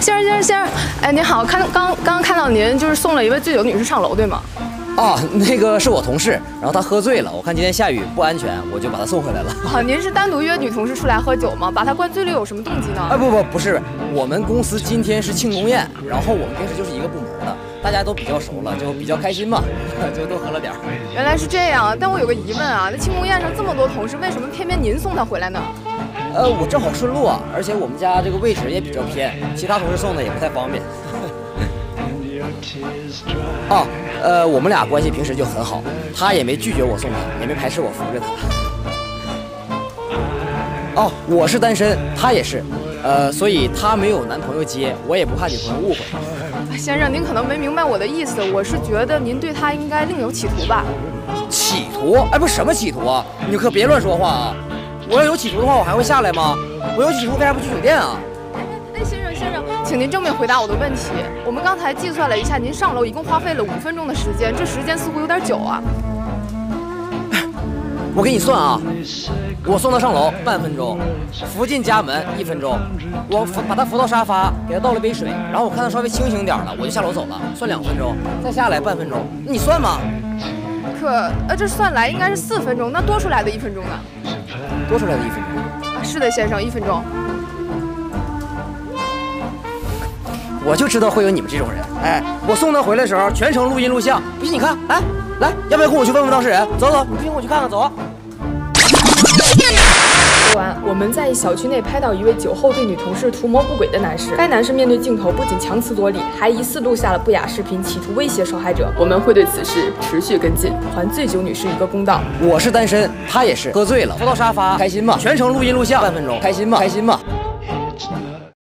先生，先生，先生，哎，您好，看刚刚刚看到您就是送了一位醉酒女士上楼，对吗？哦，那个是我同事，然后他喝醉了，我看今天下雨不安全，我就把他送回来了。好，您是单独约女同事出来喝酒吗？把她灌醉了有什么动机呢？啊不不不是，我们公司今天是庆功宴，然后我们平时就是一个部门的，大家都比较熟了，就比较开心嘛，就都喝了点儿。原来是这样，但我有个疑问啊，那庆功宴上这么多同事，为什么偏偏您送她回来呢？呃，我正好顺路啊，而且我们家这个位置也比较偏，其他同事送的也不太方便。哦，呃，我们俩关系平时就很好，他也没拒绝我送他，也没排斥我扶着他。哦，我是单身，他也是，呃，所以他没有男朋友接，我也不怕女朋友误会。先生，您可能没明白我的意思，我是觉得您对他应该另有企图吧？企图？哎，不是什么企图啊？你可别乱说话啊！我要有企图的话，我还会下来吗？我有企图，为啥不去酒店啊？哎，先生，先生，请您正面回答我的问题。我们刚才计算了一下，您上楼一共花费了五分钟的时间，这时间似乎有点久啊。我给你算啊，我送他上楼半分钟，扶进家门一分钟，我扶把他扶到沙发，给他倒了杯水，然后我看他稍微清醒点了，我就下楼走了，算两分钟，再下来半分钟，你算吗？可呃，这算来应该是四分钟，那多出来的一分钟呢？多出来的一分钟，啊，是的，先生，一分钟。我就知道会有你们这种人。哎，我送他回来的时候全程录音录像，不信你看，来来，要不要跟我去问问当事人？走走，你不信我去看看，走。我们在小区内拍到一位酒后对女同事图谋不轨的男士。该男士面对镜头不仅强词夺理，还疑似录下了不雅视频，企图威胁受害者。我们会对此事持续跟进，还醉酒女士一个公道。我是单身，他也是，喝醉了，坐到沙发，开心吗？全程录音录像，半分钟，开心吗？开心吗？